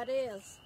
It is.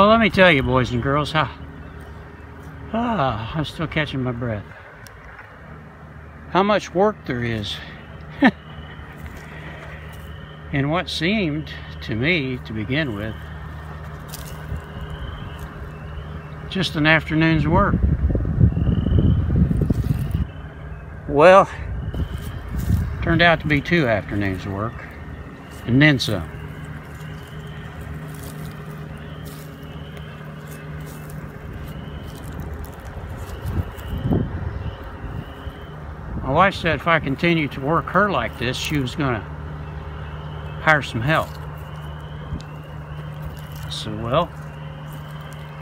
Well, let me tell you, boys and girls, how, ah, I'm still catching my breath. How much work there is. in what seemed, to me, to begin with, just an afternoon's work. Well, turned out to be two afternoons' work, and then some. Wife said if I continued to work her like this, she was going to hire some help. I said, well,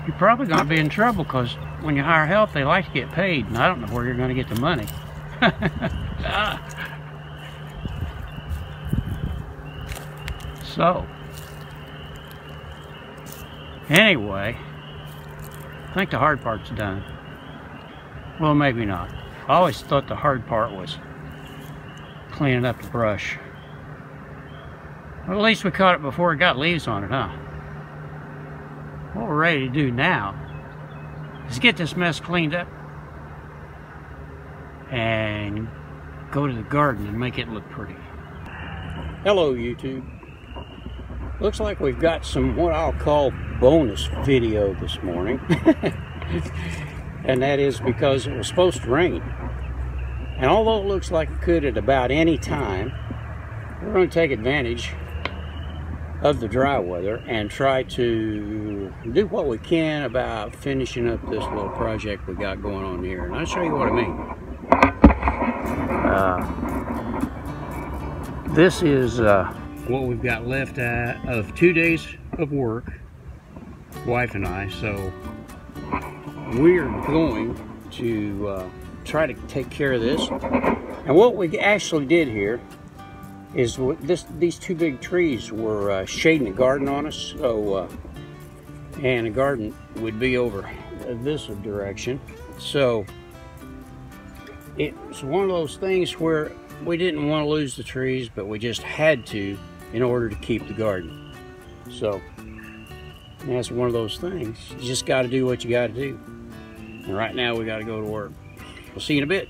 you're probably going to be in trouble because when you hire help, they like to get paid, and I don't know where you're going to get the money. so, anyway, I think the hard part's done. Well, maybe not. I always thought the hard part was cleaning up the brush. Well, at least we caught it before it got leaves on it, huh? What we're ready to do now is get this mess cleaned up and go to the garden and make it look pretty. Hello YouTube. Looks like we've got some what I'll call bonus video this morning. and that is because it was supposed to rain. And although it looks like it could at about any time, we're going to take advantage of the dry weather and try to do what we can about finishing up this little project we got going on here. And I'll show you what I mean. Uh, this is uh, what we've got left of two days of work, wife and I. So we're going to uh, try to take care of this. And what we actually did here is this these two big trees were uh, shading the garden on us. So, uh, and the garden would be over this direction. So it's one of those things where we didn't want to lose the trees, but we just had to in order to keep the garden. So that's one of those things. You just got to do what you got to do. And right now we got to go to work. We'll see you in a bit.